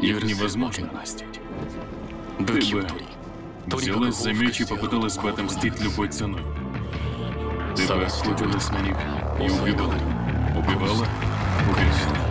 Их невозможно простить. Ты бы взялась за меч и попыталась бы отомстить любой ценой. Ты бы охотилась на них и. Убивала? Убивала. Убивала.